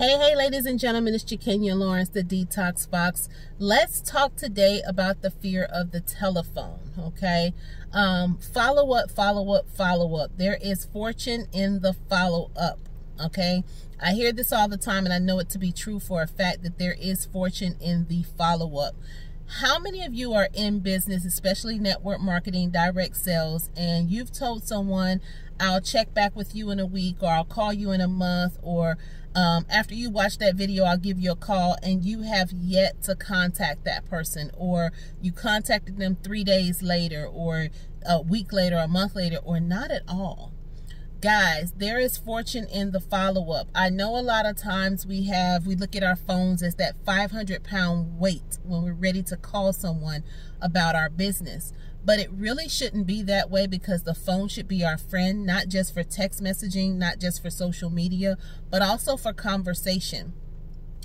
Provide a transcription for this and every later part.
Hey, hey, ladies and gentlemen, it's Jakenya Lawrence, the Detox Box. Let's talk today about the fear of the telephone, okay? Um, follow up, follow up, follow up. There is fortune in the follow up, okay? I hear this all the time, and I know it to be true for a fact that there is fortune in the follow up. How many of you are in business, especially network marketing, direct sales, and you've told someone, I'll check back with you in a week, or I'll call you in a month, or um, after you watch that video, I'll give you a call and you have yet to contact that person or you contacted them three days later or a week later, a month later, or not at all. Guys, there is fortune in the follow-up. I know a lot of times we have, we look at our phones as that 500 pound weight when we're ready to call someone about our business. But it really shouldn't be that way because the phone should be our friend, not just for text messaging, not just for social media, but also for conversation.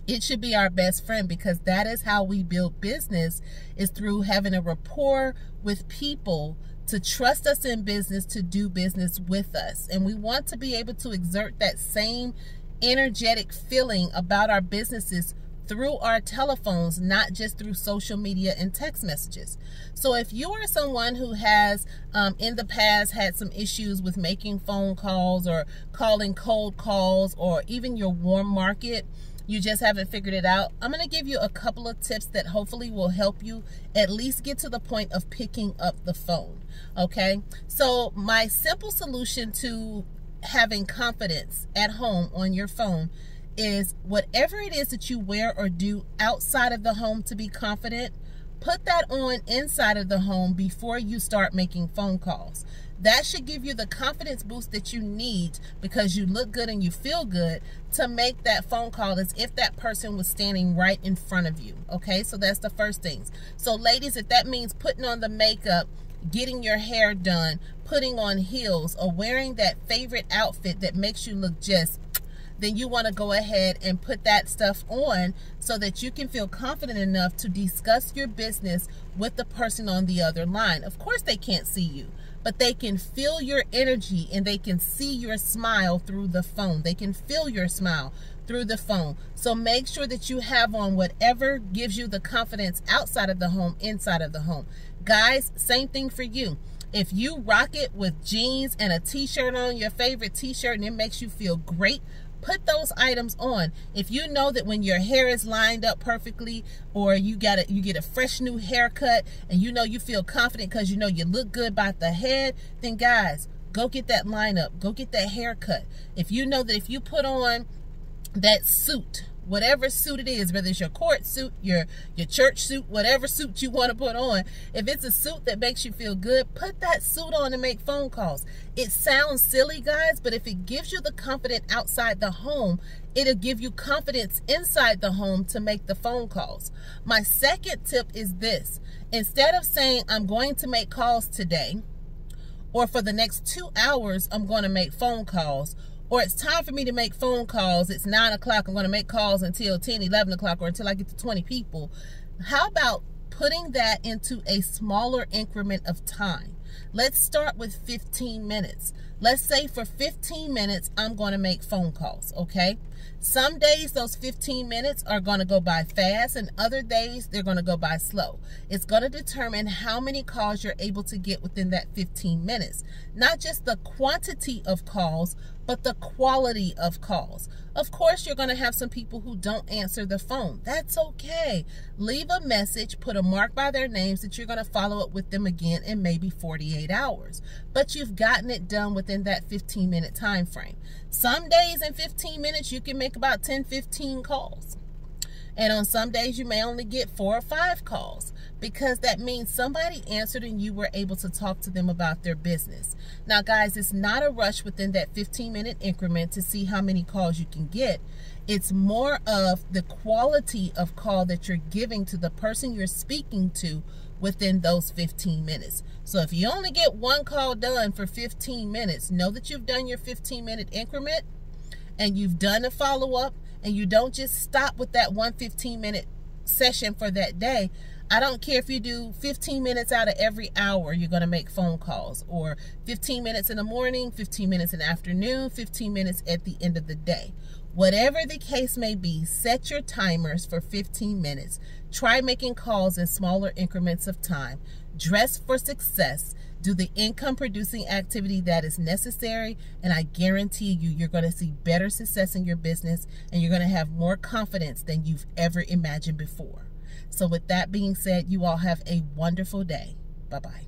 It should be our best friend because that is how we build business is through having a rapport with people to trust us in business, to do business with us. And we want to be able to exert that same energetic feeling about our businesses through our telephones, not just through social media and text messages. So if you are someone who has um, in the past had some issues with making phone calls or calling cold calls or even your warm market, you just haven't figured it out, I'm going to give you a couple of tips that hopefully will help you at least get to the point of picking up the phone. Okay. So my simple solution to having confidence at home on your phone is whatever it is that you wear or do outside of the home to be confident, put that on inside of the home before you start making phone calls. That should give you the confidence boost that you need because you look good and you feel good to make that phone call as if that person was standing right in front of you. Okay, so that's the first things. So, ladies, if that means putting on the makeup, getting your hair done, putting on heels, or wearing that favorite outfit that makes you look just then you want to go ahead and put that stuff on so that you can feel confident enough to discuss your business with the person on the other line. Of course, they can't see you, but they can feel your energy and they can see your smile through the phone. They can feel your smile through the phone. So make sure that you have on whatever gives you the confidence outside of the home, inside of the home. Guys, same thing for you. If you rock it with jeans and a t-shirt on, your favorite t-shirt, and it makes you feel great, put those items on. If you know that when your hair is lined up perfectly or you got it, you get a fresh new haircut and you know you feel confident because you know you look good by the head then guys go get that lineup. Go get that haircut. If you know that if you put on that suit whatever suit it is, whether it's your court suit, your your church suit, whatever suit you want to put on, if it's a suit that makes you feel good, put that suit on and make phone calls. It sounds silly, guys, but if it gives you the confidence outside the home, it'll give you confidence inside the home to make the phone calls. My second tip is this. Instead of saying, I'm going to make calls today, or for the next two hours, I'm going to make phone calls, or it's time for me to make phone calls. It's 9 o'clock. I'm going to make calls until 10, 11 o'clock or until I get to 20 people. How about putting that into a smaller increment of time? Let's start with 15 minutes. Let's say for 15 minutes, I'm going to make phone calls, okay? Some days those 15 minutes are going to go by fast and other days they're going to go by slow. It's going to determine how many calls you're able to get within that 15 minutes. Not just the quantity of calls, but the quality of calls. Of course, you're going to have some people who don't answer the phone. That's okay. Leave a message, put a mark by their names that you're going to follow up with them again in maybe 48 hours. But you've gotten it done within that 15 minute time frame. Some days in 15 minutes, you can make about 10, 15 calls. And on some days, you may only get four or five calls because that means somebody answered and you were able to talk to them about their business. Now, guys, it's not a rush within that 15 minute increment to see how many calls you can get. It's more of the quality of call that you're giving to the person you're speaking to within those 15 minutes. So if you only get one call done for 15 minutes, know that you've done your 15 minute increment and you've done a follow up and you don't just stop with that one 15 minute session for that day. I don't care if you do 15 minutes out of every hour, you're going to make phone calls, or 15 minutes in the morning, 15 minutes in the afternoon, 15 minutes at the end of the day. Whatever the case may be, set your timers for 15 minutes. Try making calls in smaller increments of time. Dress for success. Do the income producing activity that is necessary, and I guarantee you, you're going to see better success in your business and you're going to have more confidence than you've ever imagined before. So, with that being said, you all have a wonderful day. Bye bye.